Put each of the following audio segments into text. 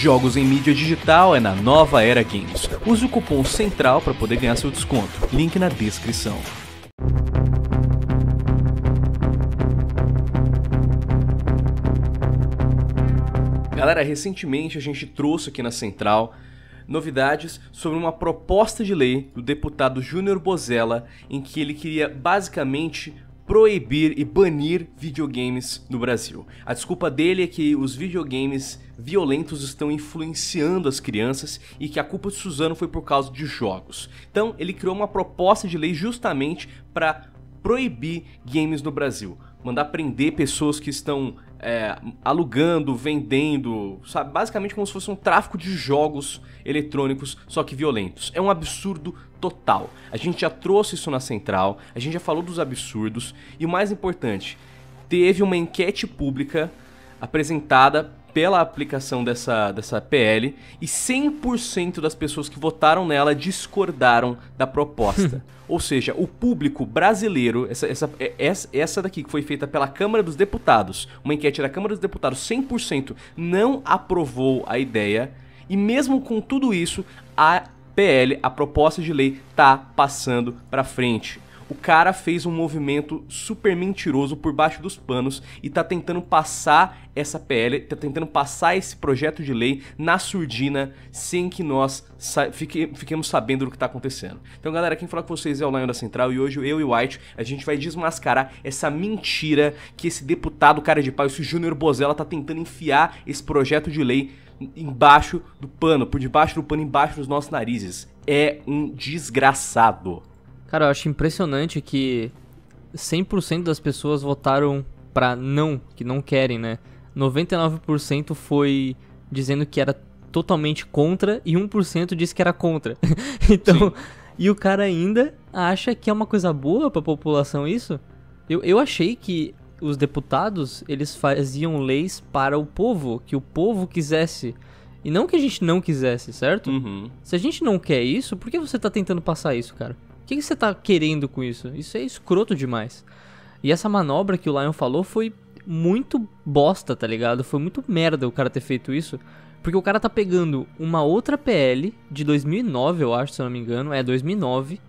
Jogos em mídia digital é na Nova Era Games. Use o cupom CENTRAL para poder ganhar seu desconto. Link na descrição. Galera, recentemente a gente trouxe aqui na Central novidades sobre uma proposta de lei do deputado Júnior Bozella em que ele queria basicamente proibir e banir videogames no Brasil. A desculpa dele é que os videogames violentos estão influenciando as crianças e que a culpa de Suzano foi por causa de jogos. Então, ele criou uma proposta de lei justamente para proibir games no Brasil, mandar prender pessoas que estão é, alugando, vendendo, sabe? Basicamente como se fosse um tráfico de jogos eletrônicos, só que violentos. É um absurdo total. A gente já trouxe isso na central, a gente já falou dos absurdos e o mais importante, teve uma enquete pública apresentada pela aplicação dessa, dessa PL e 100% das pessoas que votaram nela discordaram da proposta. Ou seja, o público brasileiro, essa, essa, essa, essa daqui que foi feita pela Câmara dos Deputados, uma enquete da Câmara dos Deputados, 100% não aprovou a ideia e mesmo com tudo isso, a PL, a proposta de lei, tá passando para frente o cara fez um movimento super mentiroso por baixo dos panos e tá tentando passar essa PL, tá tentando passar esse projeto de lei na surdina sem que nós sa fique, fiquemos sabendo do que tá acontecendo. Então, galera, quem fala com vocês é o Lion da Central e hoje eu e o White a gente vai desmascarar essa mentira que esse deputado cara de pau, esse Júnior Bozella, tá tentando enfiar esse projeto de lei embaixo do pano, por debaixo do pano, embaixo dos nossos narizes. É um desgraçado. Cara, eu acho impressionante que 100% das pessoas votaram pra não, que não querem, né? 99% foi dizendo que era totalmente contra e 1% disse que era contra. então, Sim. e o cara ainda acha que é uma coisa boa pra população isso? Eu, eu achei que os deputados, eles faziam leis para o povo, que o povo quisesse. E não que a gente não quisesse, certo? Uhum. Se a gente não quer isso, por que você tá tentando passar isso, cara? Que, que você tá querendo com isso? Isso é escroto demais. E essa manobra que o Lion falou foi muito bosta, tá ligado? Foi muito merda o cara ter feito isso. Porque o cara tá pegando uma outra PL de 2009, eu acho, se eu não me engano. É, 2009.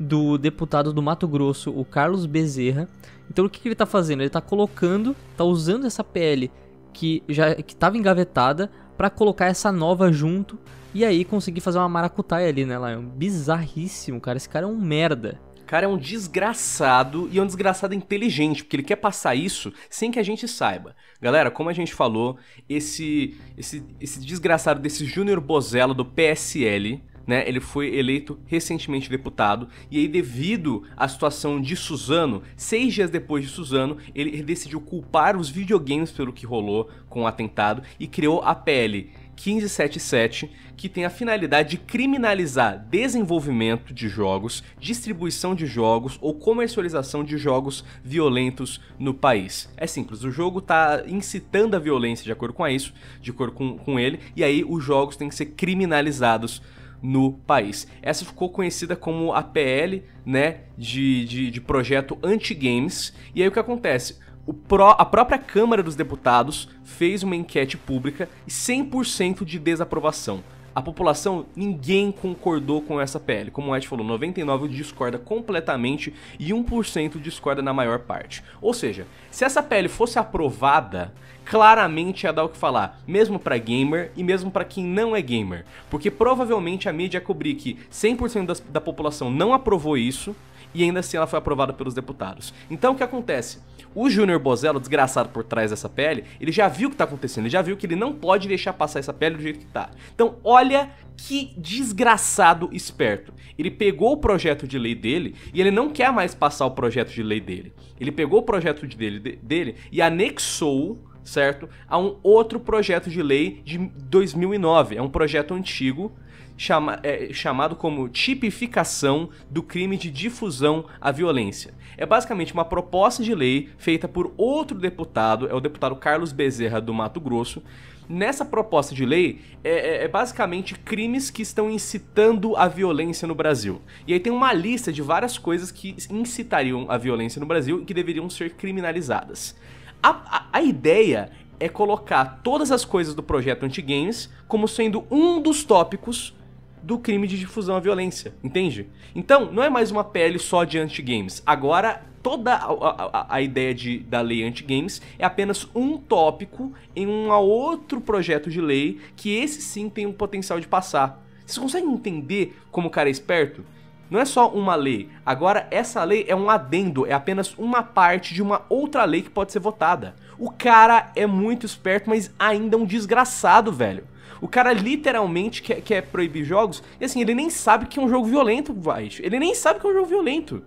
Do deputado do Mato Grosso, o Carlos Bezerra. Então o que, que ele tá fazendo? Ele tá colocando, tá usando essa PL que já que tava engavetada para colocar essa nova junto e aí conseguir fazer uma maracutaia ali, né, Lion? Bizarríssimo, cara. Esse cara é um merda. cara é um desgraçado e é um desgraçado inteligente, porque ele quer passar isso sem que a gente saiba. Galera, como a gente falou, esse esse, esse desgraçado desse Júnior Bozello do PSL, né, ele foi eleito recentemente deputado, e aí devido à situação de Suzano, seis dias depois de Suzano, ele decidiu culpar os videogames pelo que rolou com o atentado e criou a PL 1577, que tem a finalidade de criminalizar desenvolvimento de jogos, distribuição de jogos ou comercialização de jogos violentos no país. É simples, o jogo está incitando a violência de acordo com isso, de acordo com, com ele, e aí os jogos têm que ser criminalizados no país. Essa ficou conhecida como a PL, né, de, de, de projeto anti-games. E aí o que acontece? Pró, a própria Câmara dos Deputados fez uma enquete pública e 100% de desaprovação. A população, ninguém concordou com essa PL. Como o Ed falou, 99% discorda completamente e 1% discorda na maior parte. Ou seja, se essa PL fosse aprovada, claramente ia dar o que falar, mesmo para gamer e mesmo para quem não é gamer. Porque provavelmente a mídia ia cobrir que 100% das, da população não aprovou isso e ainda assim ela foi aprovada pelos deputados. Então o que acontece? O Júnior Bozello, desgraçado por trás dessa pele, ele já viu o que tá acontecendo, ele já viu que ele não pode deixar passar essa pele do jeito que tá. Então, olha que desgraçado esperto. Ele pegou o projeto de lei dele e ele não quer mais passar o projeto de lei dele. Ele pegou o projeto de dele, de, dele e anexou certo? A um outro projeto de lei de 2009. É um projeto antigo chama, é, chamado como tipificação do crime de difusão à violência. É basicamente uma proposta de lei feita por outro deputado, é o deputado Carlos Bezerra do Mato Grosso. Nessa proposta de lei é, é, é basicamente crimes que estão incitando a violência no Brasil. E aí tem uma lista de várias coisas que incitariam a violência no Brasil e que deveriam ser criminalizadas. A, a, a ideia é colocar todas as coisas do projeto Anti-Games como sendo um dos tópicos do crime de difusão à violência, entende? Então, não é mais uma PL só de anti-games. Agora, toda a, a, a, ideia de, da lei anti-games é apenas um tópico em um outro projeto de lei que esse sim tem um potencial de passar. Vocês conseguem entender como o cara é esperto? Não é só uma lei. Agora, essa lei é um adendo, é apenas uma parte de uma outra lei que pode ser votada. O cara é muito esperto, mas ainda um desgraçado, velho. O cara literalmente quer, quer proibir jogos e assim, ele nem sabe que é um jogo violento, vai. Ele nem sabe que é um jogo violento.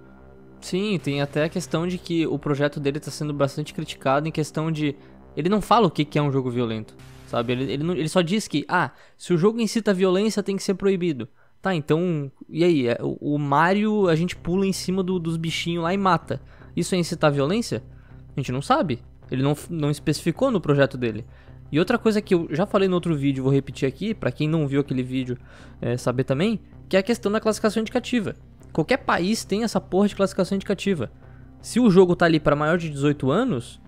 Sim, tem até a questão de que o projeto dele está sendo bastante criticado em questão de. Ele não fala o que, que é um jogo violento, sabe? Ele, ele, não, ele só diz que, ah, se o jogo incita violência tem que ser proibido. Tá, então. E aí? É, o, o Mario, a gente pula em cima do, dos bichinhos lá e mata. Isso é incitar violência? A gente não sabe. Ele não, não especificou no projeto dele. E outra coisa que eu já falei no outro vídeo, vou repetir aqui, para quem não viu aquele vídeo é, saber também, que é a questão da classificação indicativa. Qualquer país tem essa porra de classificação indicativa. Se o jogo tá ali para maior de 18 anos,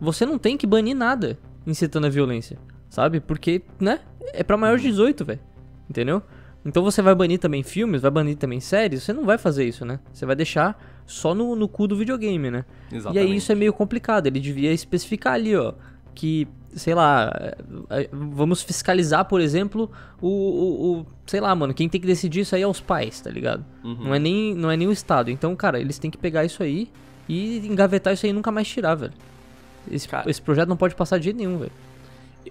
você não tem que banir nada incitando a violência, sabe? Porque, né? É para maior de 18, velho. Entendeu? Então você vai banir também filmes, vai banir também séries, você não vai fazer isso, né? Você vai deixar só no, no cu do videogame, né? Exatamente. E aí isso é meio complicado, ele devia especificar ali, ó, que sei lá, é, é, vamos fiscalizar, por exemplo, o, o, o, sei lá, mano, quem tem que decidir isso aí é os pais, tá ligado? Uhum. Não, é nem, não é nem o Estado. Então, cara, eles têm que pegar isso aí e engavetar isso aí e nunca mais tirar, velho. Esse, cara, esse projeto não pode passar de jeito nenhum, velho.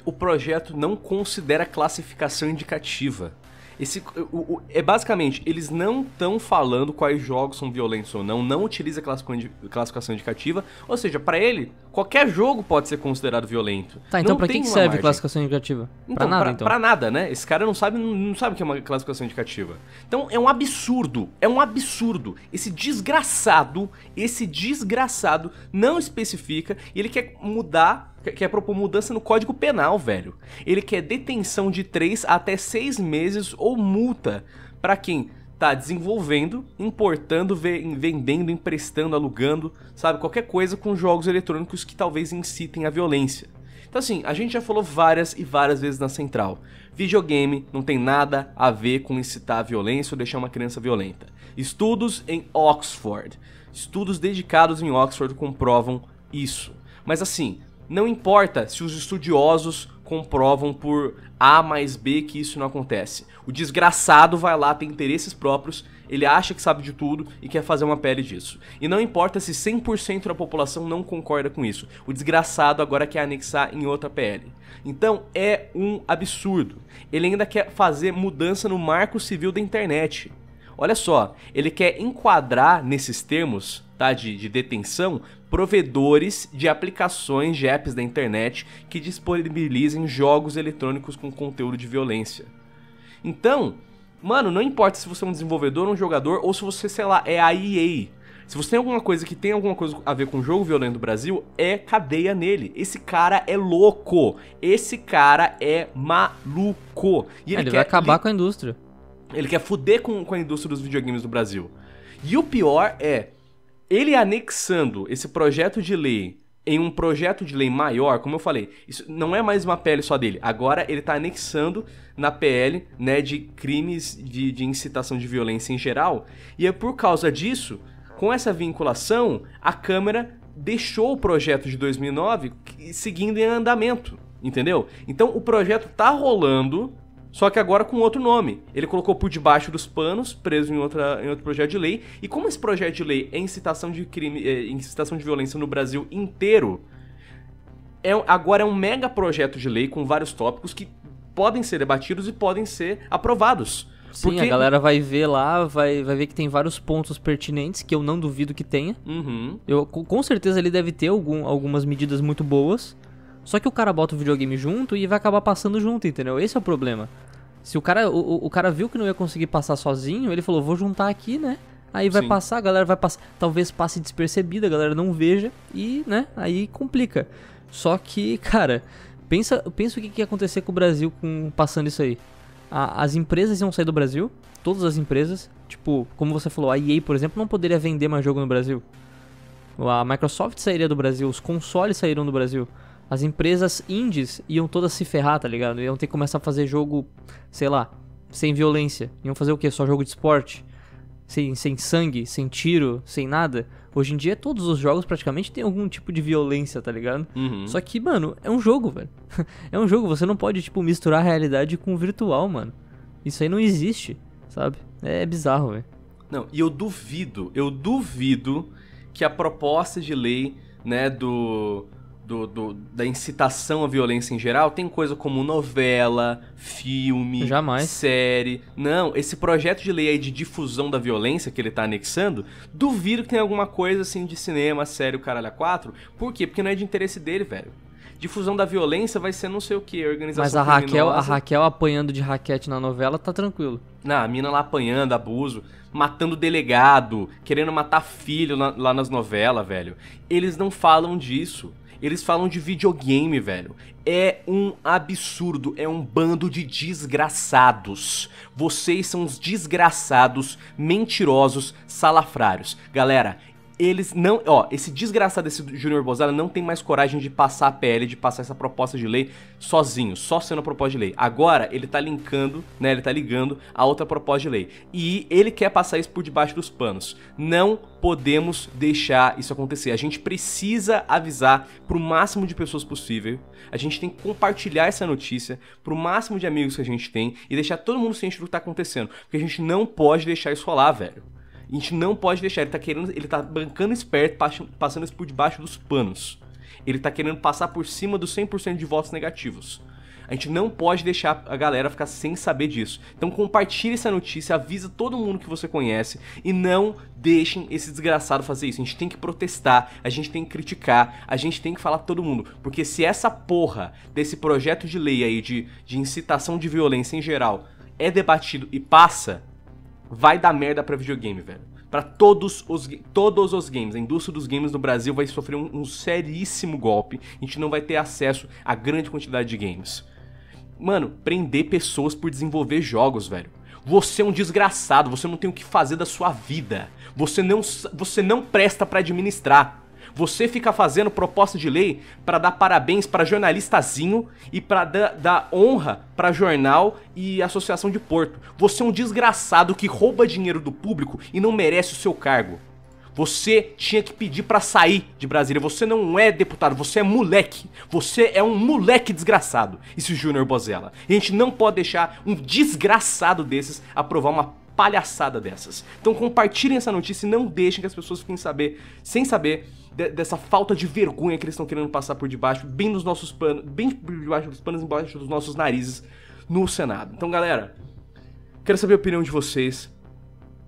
O projeto não considera classificação indicativa. Esse, o, o, é basicamente, eles não estão falando quais jogos são violentos ou não, não utiliza classificação indicativa, ou seja, para ele, qualquer jogo pode ser considerado violento. Tá, então não pra que, que serve margem. classificação indicativa? Então, pra nada, pra, então. Pra nada, né? Esse cara não sabe, não sabe o que é uma classificação indicativa. Então é um absurdo, é um absurdo. Esse desgraçado, esse desgraçado não especifica e ele quer mudar quer propor mudança no Código Penal, velho. Ele quer detenção de 3 até 6 meses ou multa para quem tá desenvolvendo, importando, vendendo, emprestando, alugando, sabe, qualquer coisa com jogos eletrônicos que talvez incitem a violência. Então assim, a gente já falou várias e várias vezes na central. Videogame não tem nada a ver com incitar a violência ou deixar uma criança violenta. Estudos em Oxford, estudos dedicados em Oxford comprovam isso. Mas assim, não importa se os estudiosos comprovam por A mais B que isso não acontece. O desgraçado vai lá, tem interesses próprios, ele acha que sabe de tudo e quer fazer uma pele disso. E não importa se 100% da população não concorda com isso. O desgraçado agora quer anexar em outra PL. Então é um absurdo. Ele ainda quer fazer mudança no marco civil da internet. Olha só, ele quer enquadrar nesses termos tá, de, de detenção provedores de aplicações de apps da internet que disponibilizem jogos eletrônicos com conteúdo de violência. Então, mano, não importa se você é um desenvolvedor, um jogador ou se você, sei lá, é a EA. Se você tem alguma coisa que tem alguma coisa a ver com jogo violento do Brasil, é cadeia nele. Esse cara é louco. Esse cara é maluco. E ele, ele vai acabar com a indústria. Ele quer fuder com, com a indústria dos videogames do Brasil. E o pior é, ele anexando esse projeto de lei em um projeto de lei maior, como eu falei, isso não é mais uma PL só dele. Agora ele está anexando na PL, né, de crimes de, de incitação de violência em geral. E é por causa disso, com essa vinculação, a Câmara deixou o projeto de 2009 seguindo em andamento, entendeu? Então o projeto tá rolando, só que agora com outro nome. Ele colocou por debaixo dos panos, preso em, outra, em outro projeto de lei. E como esse projeto de lei é incitação de crime, é, incitação de violência no Brasil inteiro, é, agora é um mega projeto de lei com vários tópicos que podem ser debatidos e podem ser aprovados. Sim, Porque... a galera vai ver lá, vai, vai ver que tem vários pontos pertinentes, que eu não duvido que tenha. Uhum. Eu, com certeza ele deve ter algum, algumas medidas muito boas. Só que o cara bota o videogame junto e vai acabar passando junto, entendeu? Esse é o problema. Se o cara, o, o cara viu que não ia conseguir passar sozinho, ele falou, vou juntar aqui, né? Aí vai Sim. passar, a galera vai passar. Talvez passe despercebida, a galera não veja e, né? Aí complica. Só que, cara, pensa, pensa o que, que ia acontecer com o Brasil com passando isso aí. A, as empresas iam sair do Brasil, todas as empresas. Tipo, como você falou, a EA, por exemplo, não poderia vender mais jogo no Brasil. A Microsoft sairia do Brasil, os consoles saíram do Brasil As empresas indies iam todas se ferrar, tá ligado? Iam ter que começar a fazer jogo, sei lá, sem violência. Iam fazer o quê? Só jogo de esporte? Sem, sem sangue, sem tiro, sem nada. Hoje em dia, todos os jogos praticamente têm algum tipo de violência, tá ligado? Uhum. Só que, mano, é um jogo, velho. é um jogo, você não pode, tipo, misturar a realidade com o virtual, mano. Isso aí não existe, sabe? É bizarro, velho. Não, e eu duvido, eu duvido que a proposta de lei, né, do, do, do, da incitação à violência em geral tem coisa como novela, filme, Jamais. série. Não, esse projeto de lei aí de difusão da violência que ele tá anexando, duvido que tenha alguma coisa assim de cinema, série, o caralho a quatro. Por quê? Porque não é de interesse dele, velho. Difusão da violência vai ser não sei o que, organização Mas a Raquel, a. Raquel apanhando de raquete na novela tá tranquilo. Não, a mina lá apanhando, abuso, matando delegado, querendo matar filho lá, lá nas novelas, velho. Eles não falam disso. Eles falam de videogame, velho. É um absurdo, é um bando de desgraçados. Vocês são os desgraçados, mentirosos, salafrários. Galera, eles não. Ó, esse desgraçado desse Júnior Bozala não tem mais coragem de passar a PL, de passar essa proposta de lei sozinho, só sendo a proposta de lei. Agora ele tá linkando, né? Ele tá ligando a outra proposta de lei. E ele quer passar isso por debaixo dos panos. Não podemos deixar isso acontecer. A gente precisa avisar pro máximo de pessoas possível. A gente tem que compartilhar essa notícia pro máximo de amigos que a gente tem e deixar todo mundo ciente do que tá acontecendo. Porque a gente não pode deixar isso rolar, velho. A gente não pode deixar, ele tá querendo, ele tá bancando esperto, pass- passando isso por debaixo dos panos. Ele tá querendo passar por cima dos 100% de votos negativos. A gente não pode deixar a galera ficar sem saber disso. Então compartilhe essa notícia, avisa todo mundo que você conhece e não deixem esse desgraçado fazer isso. A gente tem que protestar, a gente tem que criticar, a gente tem que falar todo mundo. Porque se essa porra desse projeto de lei aí de, de incitação de violência em geral é debatido e passa, vai dar merda pra videogame, velho. Pra todos os, todos os games. A indústria dos games no Brasil vai sofrer um, um seríssimo golpe. A gente não vai ter acesso a grande quantidade de games. Mano, prender pessoas por desenvolver jogos, velho. Você é um desgraçado, você não tem o que fazer da sua vida. Você não, você não presta pra administrar. Você fica fazendo proposta de lei pra dar parabéns pra jornalistazinho e pra dar, dar honra pra jornal e associação de porto. Você é um desgraçado que rouba dinheiro do público e não merece o seu cargo. Você tinha que pedir pra sair de Brasília. Você não é deputado, você é moleque. Você é um moleque desgraçado, esse Júnior Bozella. E a gente não pode deixar um desgraçado desses aprovar uma palhaçada dessas. Então compartilhem essa notícia e não deixem que as pessoas fiquem saber, sem saber de- dessa falta de vergonha que eles estão querendo passar por debaixo, bem nos nossos panos, bem por debaixo dos panos, embaixo dos nossos narizes no Senado. Então, galera, quero saber a opinião de vocês.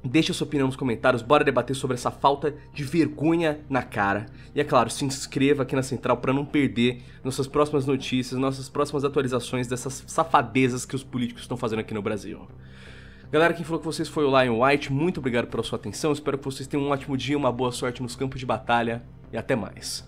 Deixe a sua opinião nos comentários, bora debater sobre essa falta de vergonha na cara. E é claro, se inscreva aqui na Central para não perder nossas próximas notícias, nossas próximas atualizações dessas safadezas que os políticos estão fazendo aqui no Brasil. Galera, quem falou com vocês foi o Lion White, muito obrigado pela sua atenção, espero que vocês tenham um ótimo dia, uma boa sorte nos campos de batalha e até mais.